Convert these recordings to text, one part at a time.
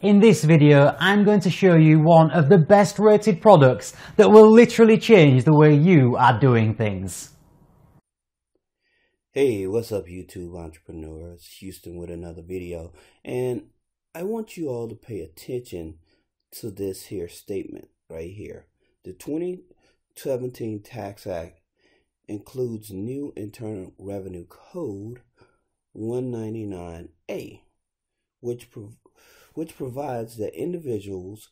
In this video, I'm going to show you one of the best rated products that will literally change the way you are doing things. Hey, what's up YouTube entrepreneurs? Houston with another video. And I want you all to pay attention to this here statement right here. The 2017 Tax Act includes new Internal Revenue Code 199A, which which provides that individuals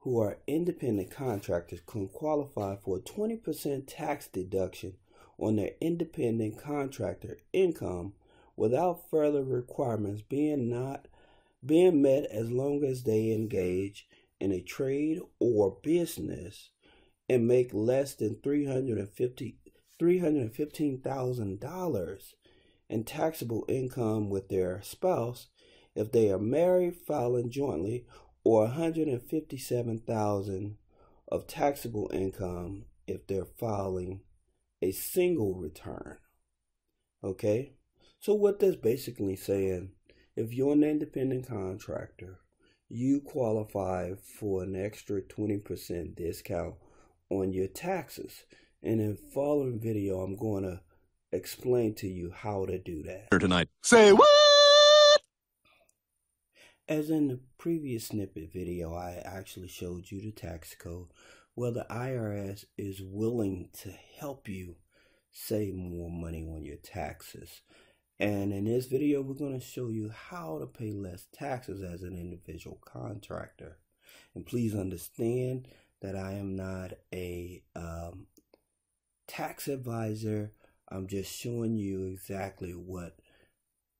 who are independent contractors can qualify for a 20% tax deduction on their independent contractor income without further requirements being not being met as long as they engage in a trade or business and make less than 350 $315,000 in taxable income with their spouse if they are married filing jointly or 157,000 of taxable income if they're filing a single return. Okay? So what that's basically saying, if you're an independent contractor, you qualify for an extra 20% discount on your taxes. And in following video, I'm going to explain to you how to do that. Tonight. Say what? As in the previous snippet video, I actually showed you the tax code where the IRS is willing to help you save more money on your taxes. And in this video, we're going to show you how to pay less taxes as an individual contractor. And please understand that I am not a um, tax advisor. I'm just showing you exactly what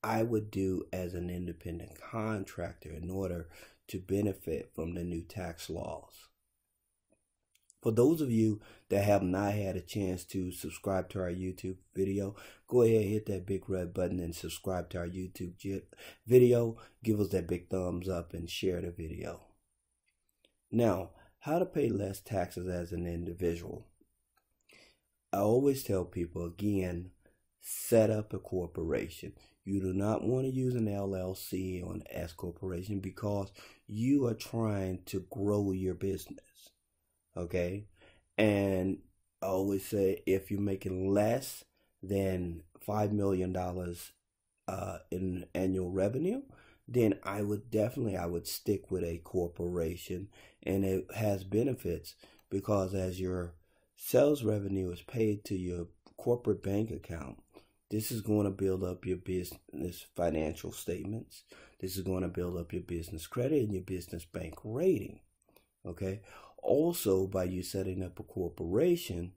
I would do as an independent contractor in order to benefit from the new tax laws. For those of you that have not had a chance to subscribe to our YouTube video, go ahead and hit that big red button and subscribe to our YouTube video. Give us that big thumbs up and share the video. Now, how to pay less taxes as an individual. I always tell people again, set up a corporation. You do not want to use an LLC or an S corporation because you are trying to grow your business. Okay? And I always say if you're making less than $5 million uh, in annual revenue, then I would definitely I would stick with a corporation and it has benefits because as your sales revenue is paid to your corporate bank account, this is going to build up your business financial statements. This is going to build up your business credit and your business bank rating. Okay. Also, by you setting up a corporation,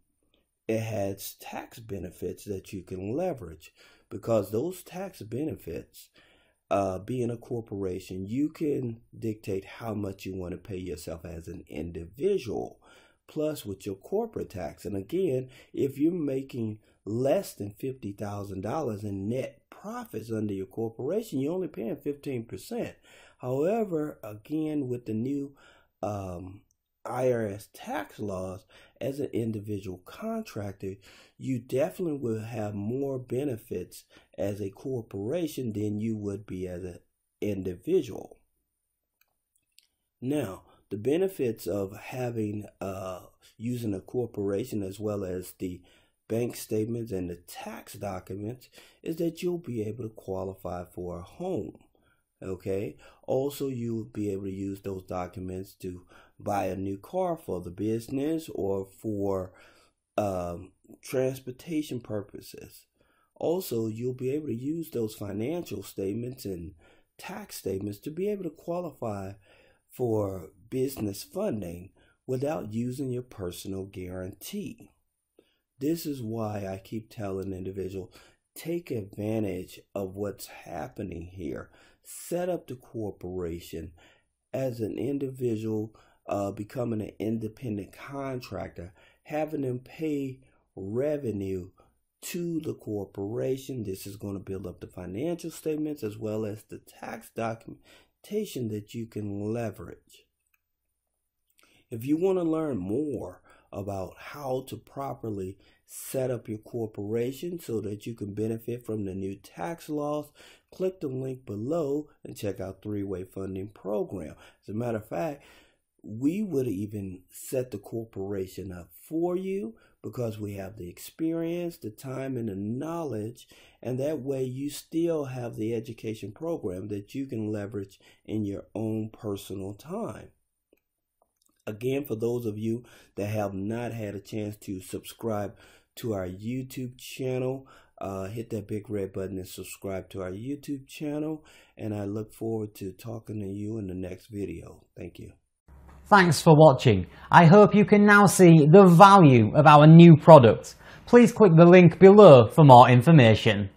it has tax benefits that you can leverage because those tax benefits, uh, being a corporation, you can dictate how much you want to pay yourself as an individual plus with your corporate tax. And again, if you're making less than $50,000 in net profits under your corporation, you're only paying 15%. However, again, with the new um, IRS tax laws, as an individual contractor, you definitely will have more benefits as a corporation than you would be as an individual. Now, the benefits of having uh, using a corporation as well as the bank statements and the tax documents is that you'll be able to qualify for a home okay? Also you'll be able to use those documents to buy a new car for the business or for um, transportation purposes. Also you'll be able to use those financial statements and tax statements to be able to qualify for business funding without using your personal guarantee. This is why I keep telling individuals take advantage of what's happening here. Set up the corporation as an individual, uh, becoming an independent contractor, having them pay revenue to the corporation. This is going to build up the financial statements as well as the tax documentation that you can leverage. If you want to learn more about how to properly set up your corporation so that you can benefit from the new tax laws, click the link below and check out Three Way Funding Program. As a matter of fact, we would even set the corporation up for you because we have the experience, the time, and the knowledge. And that way, you still have the education program that you can leverage in your own personal time. Again, for those of you that have not had a chance to subscribe to our YouTube channel, uh, hit that big red button and subscribe to our YouTube channel. And I look forward to talking to you in the next video. Thank you. Thanks for watching. I hope you can now see the value of our new product. Please click the link below for more information.